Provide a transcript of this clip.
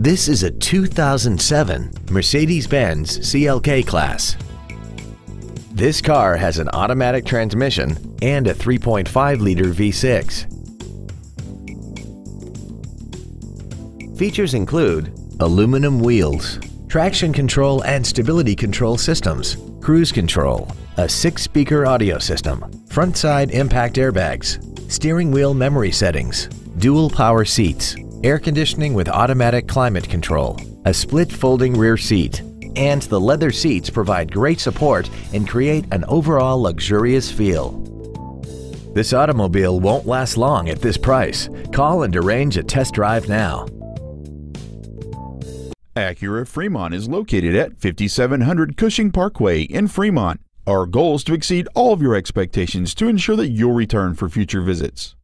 This is a 2007 Mercedes-Benz CLK class. This car has an automatic transmission and a 3.5-liter V6. Features include aluminum wheels, traction control and stability control systems, cruise control, a six-speaker audio system, front side impact airbags, steering wheel memory settings, dual power seats, air conditioning with automatic climate control, a split folding rear seat, and the leather seats provide great support and create an overall luxurious feel. This automobile won't last long at this price. Call and arrange a test drive now. Acura Fremont is located at 5700 Cushing Parkway in Fremont. Our goal is to exceed all of your expectations to ensure that you'll return for future visits.